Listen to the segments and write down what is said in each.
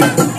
Oh,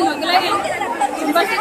ಮಗ್ಲಾಗೆ ಬಸ್